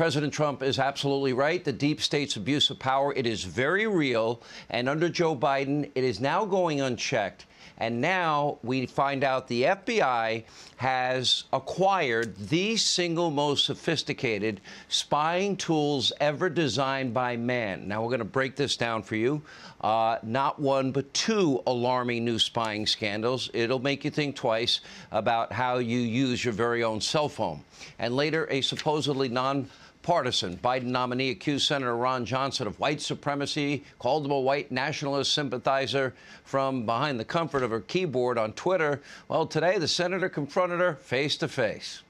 President Trump is absolutely right. The deep state's abuse of power, it is very real. And under Joe Biden, it is now going unchecked. And now we find out the FBI has acquired the single most sophisticated spying tools ever designed by man. Now we're going to break this down for you. Uh, not one, but two alarming new spying scandals. It'll make you think twice about how you use your very own cell phone. And later, a supposedly non partisan. Biden nominee accused Senator Ron Johnson of white supremacy, called him a white nationalist sympathizer from behind the comfort of her keyboard on Twitter. Well, today the senator confronted her face to face.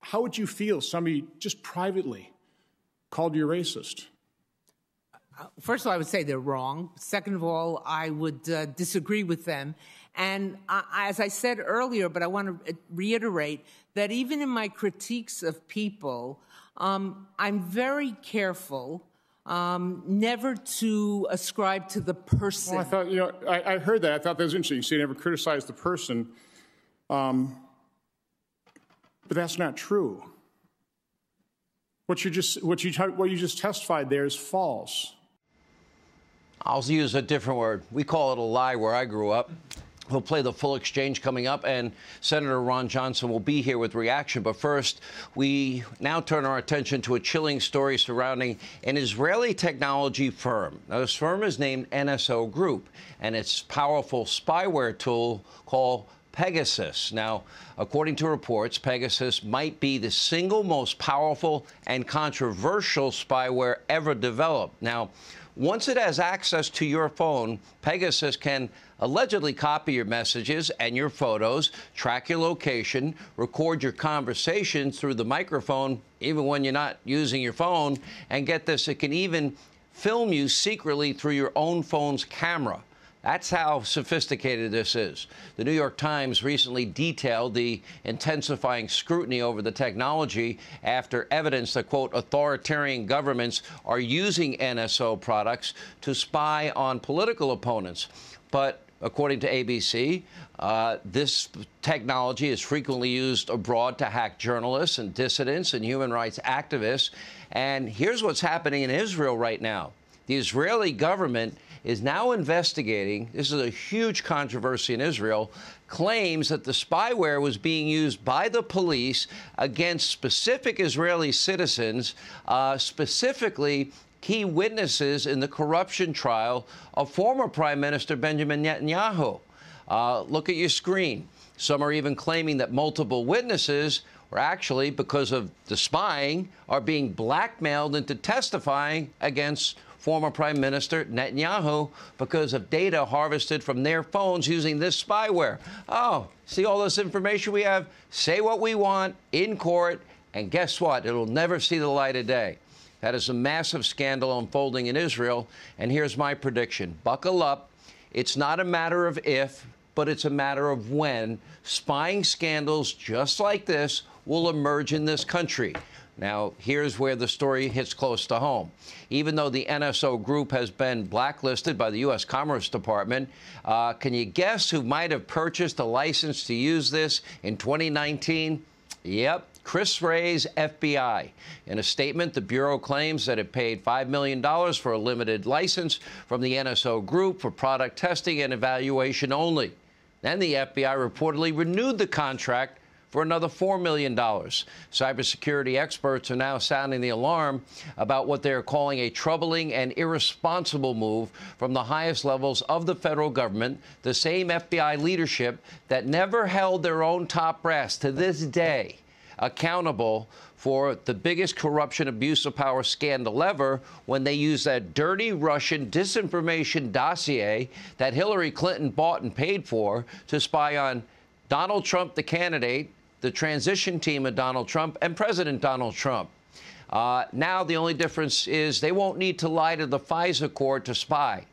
How would you feel somebody just privately called you racist? Uh, first of all, I would say they're wrong. Second of all, I would uh, disagree with them. And uh, as I said earlier, but I want to reiterate that even in my critiques of people, um, I'm very careful um, never to ascribe to the person. Well, I thought, you know, I, I, heard that. I thought that was interesting. You say you never criticize the person. Um, but that's not true. What you just what you what you just testified there is false. I'll use a different word. We call it a lie where I grew up. We'll play the full exchange coming up, and Senator Ron Johnson will be here with reaction. But first, we now turn our attention to a chilling story surrounding an Israeli technology firm. Now, this firm is named NSO Group, and its powerful spyware tool called Pegasus. Now, according to reports, Pegasus might be the single most powerful and controversial spyware ever developed. Now, once it has access to your phone, Pegasus can allegedly copy your messages and your photos, track your location, record your conversations through the microphone, even when you're not using your phone, and get this, it can even film you secretly through your own phone's camera. That's how sophisticated this is. The New York Times recently detailed the intensifying scrutiny over the technology after evidence that, quote, authoritarian governments are using NSO products to spy on political opponents. But according to ABC, uh, this technology is frequently used abroad to hack journalists and dissidents and human rights activists. And here's what's happening in Israel right now the Israeli government is now investigating. This is a huge controversy in Israel. Claims that the spyware was being used by the police against specific Israeli citizens, uh, specifically key witnesses in the corruption trial of former Prime Minister Benjamin Netanyahu. Uh, look at your screen. Some are even claiming that multiple witnesses were actually, because of the spying, are being blackmailed into testifying against former Prime Minister Netanyahu because of data harvested from their phones using this spyware. Oh, see all this information we have? Say what we want in court, and guess what? It'll never see the light of day. That is a massive scandal unfolding in Israel, and here's my prediction. Buckle up. It's not a matter of if, but it's a matter of when spying scandals just like this will emerge in this country. Now, here's where the story hits close to home. Even though the NSO group has been blacklisted by the U.S. Commerce Department, uh, can you guess who might have purchased a license to use this in 2019? Yep, Chris Wray's FBI. In a statement, the Bureau claims that it paid $5 million for a limited license from the NSO group for product testing and evaluation only. Then the FBI reportedly renewed the contract for another $4 million. Cybersecurity experts are now sounding the alarm about what they're calling a troubling and irresponsible move from the highest levels of the federal government, the same FBI leadership that never held their own top brass to this day accountable for the biggest corruption abuse of power scandal ever when they used that dirty Russian disinformation dossier that Hillary Clinton bought and paid for to spy on Donald Trump, the candidate, the transition team of Donald Trump and President Donald Trump. Uh, now, the only difference is they won't need to lie to the FISA court to spy.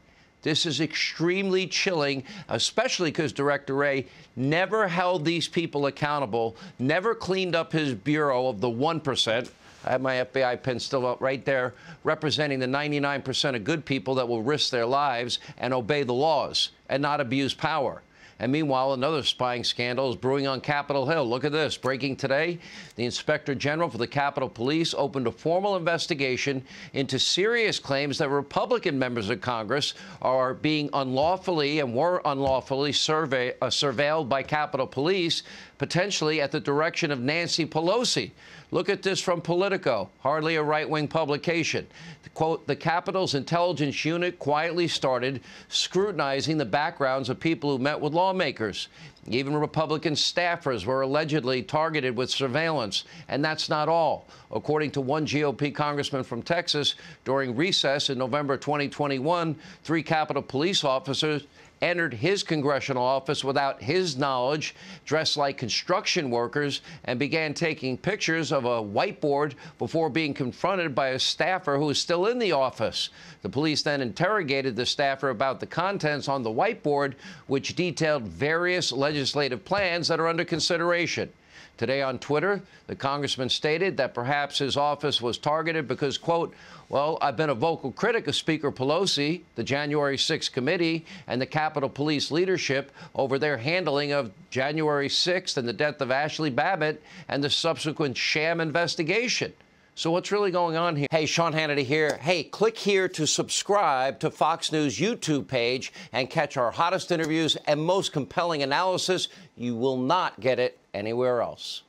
This is extremely chilling, especially because Director Wray never held these people accountable, never cleaned up his bureau of the 1%. I have my FBI pin still up right there, representing the 99% of good people that will risk their lives and obey the laws and not abuse power. And meanwhile, another spying scandal is brewing on Capitol Hill. Look at this. Breaking today, the Inspector General for the Capitol Police opened a formal investigation into serious claims that Republican members of Congress are being unlawfully and were unlawfully survey, uh, surveilled by Capitol Police, potentially at the direction of Nancy Pelosi. Look at this from Politico, hardly a right wing publication. Quote, the Capitol's intelligence unit quietly started scrutinizing the backgrounds of people who met with lawmakers. Even Republican staffers were allegedly targeted with surveillance. And that's not all. According to one GOP congressman from Texas, during recess in November 2021, three Capitol police officers entered his congressional office without his knowledge, dressed like construction workers, and began taking pictures of a whiteboard before being confronted by a staffer who was still in the office. The police then interrogated the staffer about the contents on the whiteboard, which detailed various legislative plans that are under consideration. Today on Twitter, the congressman stated that perhaps his office was targeted because, quote, well, I've been a vocal critic of Speaker Pelosi, the January 6th committee, and the Capitol Police leadership over their handling of January 6th and the death of Ashli Babbitt and the subsequent sham investigation. So what's really going on here? Hey, Sean Hannity here. Hey, click here to subscribe to Fox News YouTube page and catch our hottest interviews and most compelling analysis. You will not get it anywhere else.